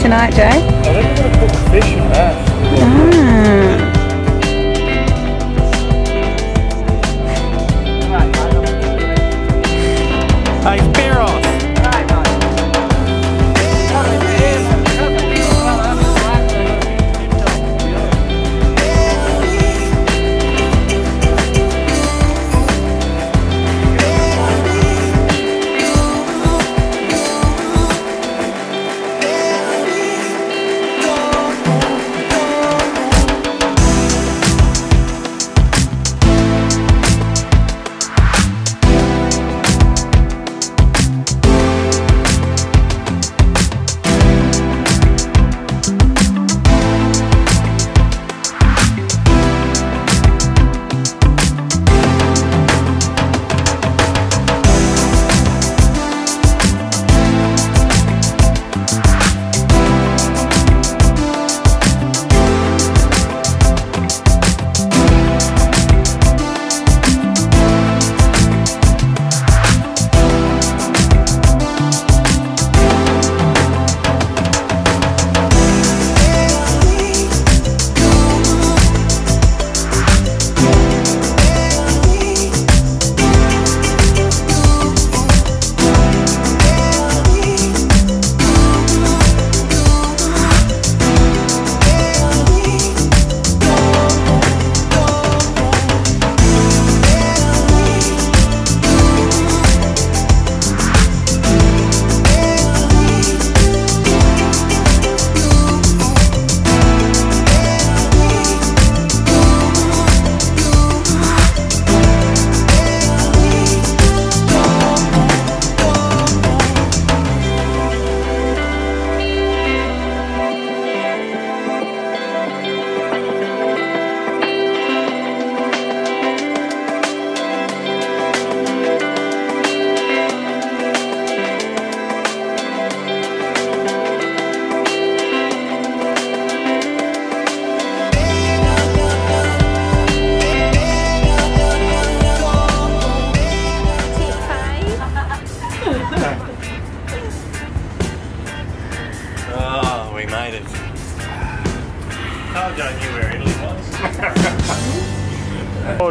tonight, Jay? I think I'm going to put fish in that. Ah.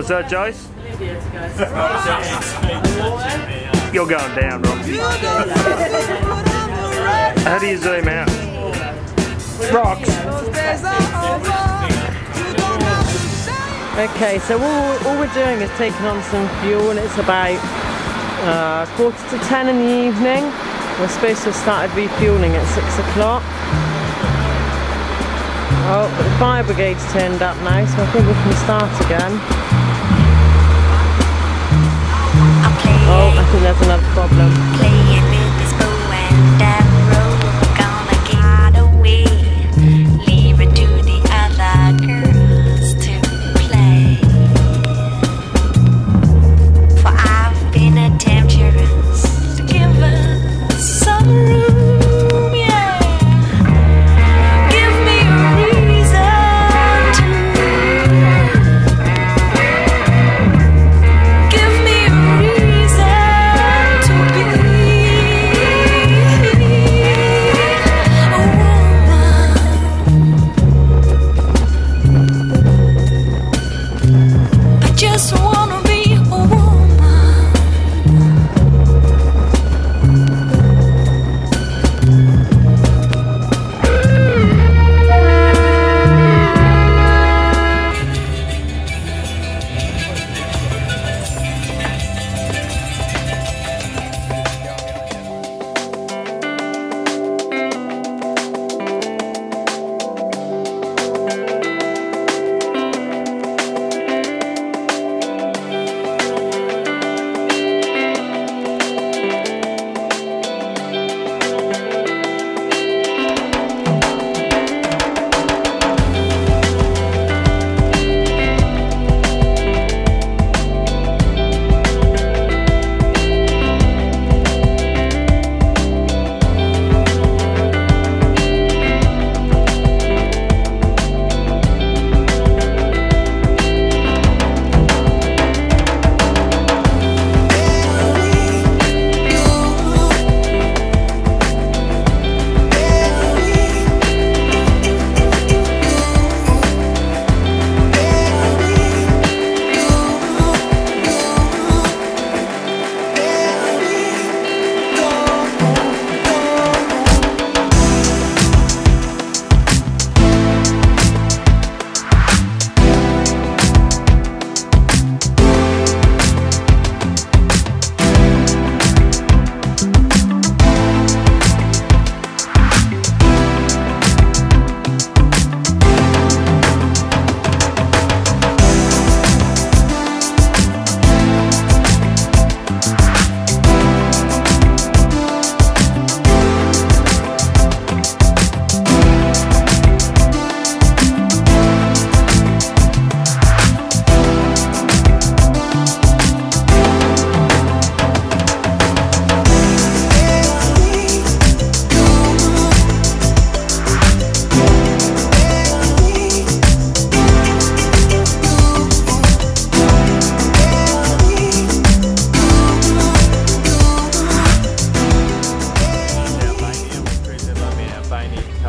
That, Jace? You're going down, Rob. How do you zoom out? Rocks. Okay, so all, all we're doing is taking on some fuel and it's about uh, quarter to ten in the evening. We're supposed to have started refueling at six o'clock. Oh, but the fire brigade's turned up now, so I think we can start again. Oh, I think that's another problem.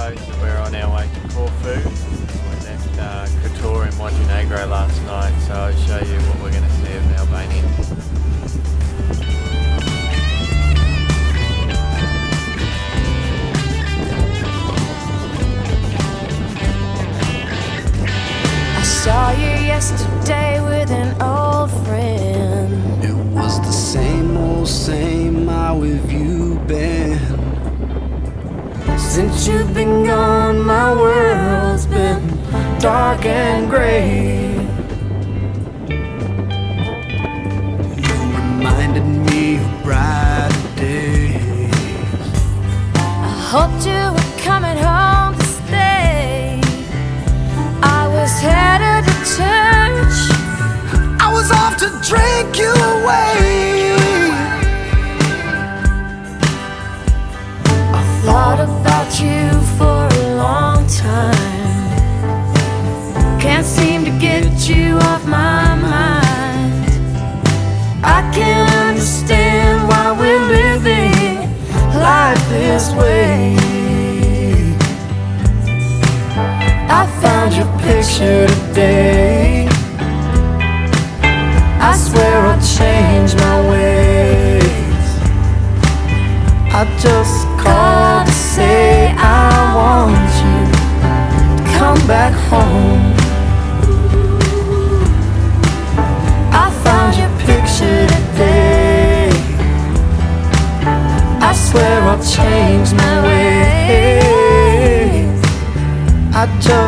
coast we're on our way to Corfu. We left uh, Kotor in Montenegro last night, so I'll show you what we're going to see of Albania. saw you yesterday with an old friend. It was the same old same. How have you been? You've been gone, my world's been dark and gray. You reminded me of brighter days. I hoped you thought about you for a long time. Can't seem to get you off my mind. I can't understand why we're living life this way. I found your picture today. I swear I'll change my ways. I just called I just